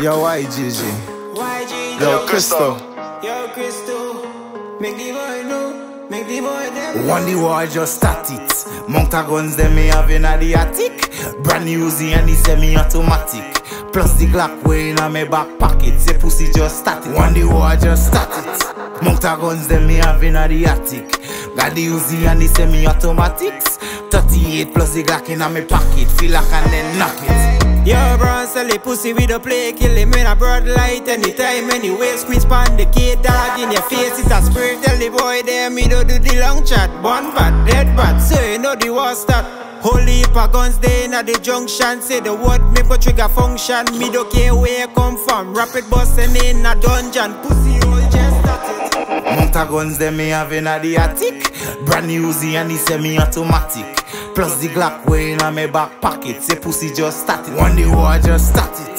Yo, YGG. YG. Yo, Christo. Yo, Christo. Make the boy know. Make the boy them. One the war just start it. Mount guns them me have in the attic. Brand new Uzi and the semi-automatic. Plus the Glock way in a me back pocket. Say pussy just start it. One the war just start it. Mount guns them me have in a the attic. Got the Uzi and the semi-automatics. 38 plus the Glock in a me pocket. Feel like and then knock it. Yo, bro, sell the pussy with a play, kill him in a broad light anytime, anyway. Squeeze pan the kid dog in your face, it's a spirit. Tell the boy there, me don't do the long chat. One bad, dead bad, so you know the war start. Whole heap of guns there in the junction. Say the word me go trigger function. Me don't care where come from. Rapid busting in a dungeon. Pussy hole just started. Mount a guns them me have in a the attic Brand new Uzi and the semi-automatic Plus the Glock way in me back pocket. Say pussy just start it One the war just start it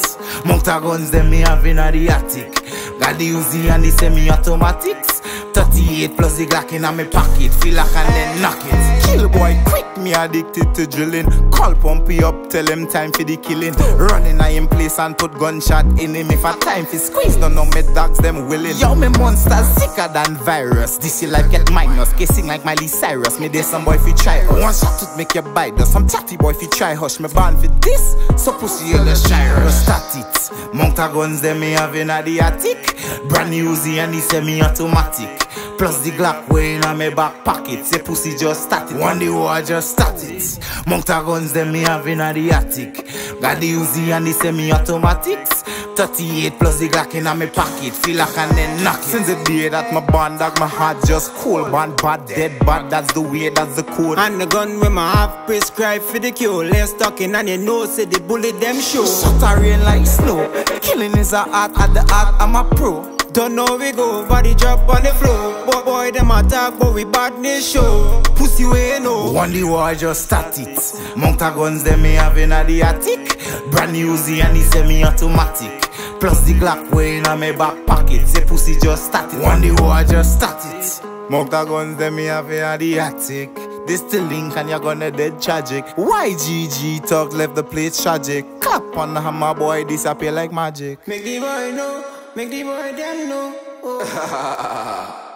guns them me have in the attic. Got the Uzi and the semi-automatics 38 plus the Glock in me pocket Feel like and then knock it Kill boy quick me addicted to drilling. Call Pumpy up tell him time for the killing. Running I in place and put gunshot in him. If a time for squeeze don't know me dogs them willing. Yo me monsters sicker than virus. This your life get minus. Kissing like Miley Cyrus. Me there some boy fi try us. One shot would make you bite us. Some chatty boy fi try hush. Me born for this So pussy you the shirus Start it. Mount a guns them me have in a the attic Brand new Uzi and the semi-automatic. Plus the Glock way in me back pocket. Say pussy just start it One the war just started. A guns them me have in the attic. Got the Uzi and the semi-automatics 38 plus the Glock in my pocket Feel like and then knock it Since the day that my band dog my heart just cold Band bad, dead bad, that's the way, that's the code And the gun with my half prescribed for the cure. Less talking and you know, say the bullet them show. Shut a rain like snow Killing is a art, at the art I'm a pro Don't know we go, body drop on the floor. Boy, boy, them attack, but we badness show. Pussy way you know. One the war just start it Mount guns them me have in a the attic Brand new Z and the semi-automatic Plus the Glock way in a me back pocket. Say pussy just start it One the war just start it Mount a guns them me have in a the attic. This the link and you're gonna dead tragic. YGG talk left the place tragic. Clap on the hammer boy disappear like magic. Make the boy know, make the boy them know. Oh.